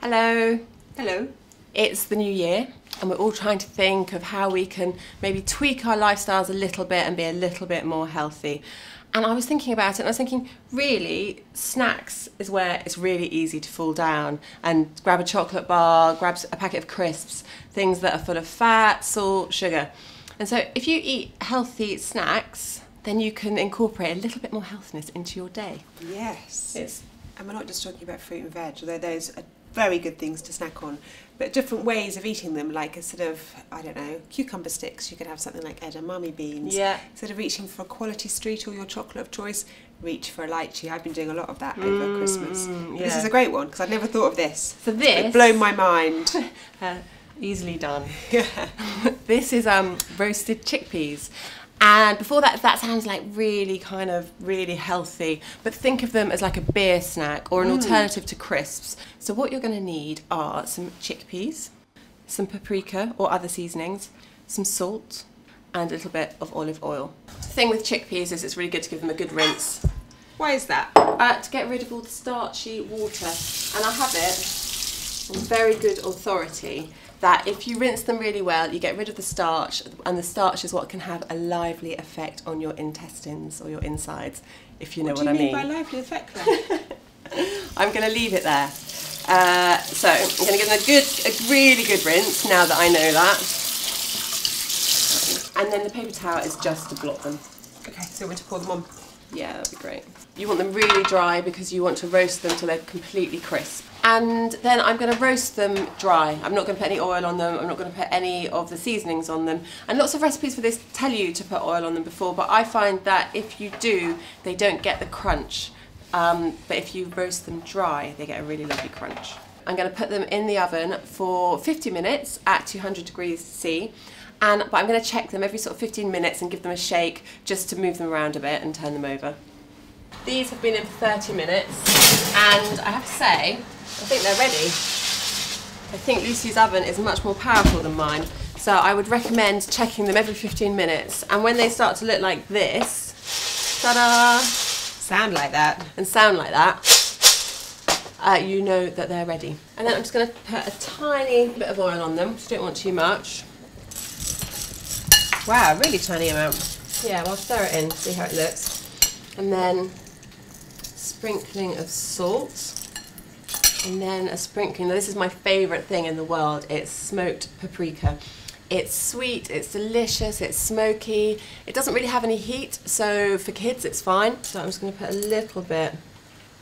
Hello. Hello. It's the new year and we're all trying to think of how we can maybe tweak our lifestyles a little bit and be a little bit more healthy. And I was thinking about it and I was thinking, really, snacks is where it's really easy to fall down and grab a chocolate bar, grab a packet of crisps, things that are full of fat, salt, sugar. And so if you eat healthy snacks, then you can incorporate a little bit more healthiness into your day. Yes. It's And we're not just talking about fruit and veg, although those are very good things to snack on, but different ways of eating them, like a sort of, I don't know, cucumber sticks. You could have something like edamame beans. Yeah. Instead of reaching for a quality street or your chocolate of choice, reach for a lychee. I've been doing a lot of that over Christmas. This Mm, is a great one because I'd never thought of this. So this It's blown my mind. Uh, easily done. Yeah. this is um, roasted chickpeas. And before that, that sounds like really kind of really healthy, but think of them as like a beer snack or an alternative to crisps. So what you're going to need are some chickpeas, some paprika or other seasonings, some salt, and a little bit of olive oil. The thing with chickpeas is it's really good to give them a good rinse Why is that? uh, to get rid of all the starchy water. And I have it on very good authority that if you rinse them really well, you get rid of the starch, and the starch is what can have a lively effect on your intestines or your insides, if you know what what, do I you mean, mean. by lively effect? I'm going to leave it there. Uh, so I'm going to give them a good, a really good rinse now that I know that. And then the paper towel is just to blot them. okay, so we're going to pour them on. Yeah, that'd be great. You want them really dry because you want to roast them till they're completely crisp. And then I'm going to roast them dry. I'm not going to put any oil on them. I'm not going to put any of the seasonings on them. And lots of recipes for this tell you to put oil on them before, but I find that if you do, they don't get the crunch. Um, but if you roast them dry, they get a really lovely crunch. I'm going to put them in the oven for 50 minutes at 200 degrees C. And, but I'm going to check them every sort of 15 minutes and give them a shake just to move them around a bit and turn them over. These have been in for 30 minutes and I have to say, I think they're ready. I think Lucy's oven is much more powerful than mine. So I would recommend checking them every 15 minutes. And when they start to look like this, ta-da, Sound like that. and sound like that, uh, you know that they're ready. And then I'm just going to put a tiny bit of oil on them, because don't want too much. Wow, really tiny amount. Yeah, well, stir it in, see how it looks. And then sprinkling of salt. And then a sprinkling, now this is my favourite thing in the world, it's smoked paprika. It's sweet, it's delicious, it's smoky. It doesn't really have any heat, so for kids it's fine. So I'm just going to put a little bit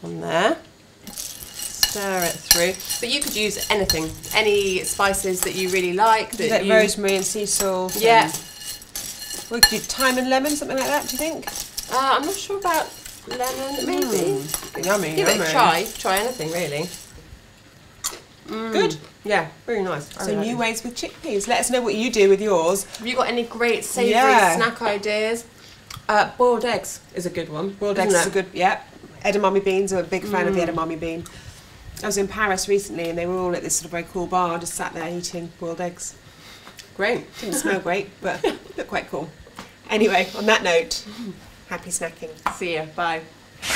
on there. Stir it through. But you could use anything, any spices that you really like. That Like you, rosemary and sea salt. Yeah. and- We could do thyme and lemon, something like that, do you think? Uh, I'm not sure about lemon, maybe. Yummy, Give it a try. Try anything, really. Good. Yeah, very nice. So really new it. ways with chickpeas. Let us know what you do with yours. Have you got any great savoury Yeah. snack ideas? Uh, boiled eggs is a good one. Boiled isn't eggs is it? a good, yeah. Edamame beans, I'm a big fan of the edamame bean. I was in Paris recently and they were all at this sort of very cool bar, just sat there eating boiled eggs. Great. Didn't smell great, but looked quite cool. Anyway, on that note, happy snacking. See ya. Bye.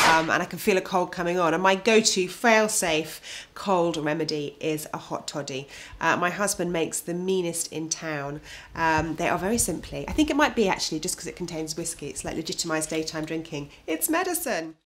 um, and I can feel a cold coming on. And my go-to fail-safe cold remedy is a hot toddy. Uh, my husband makes the meanest in town. Um, they are very simply. I think it might be actually just because it contains whiskey. It's like legitimised daytime drinking. It's medicine.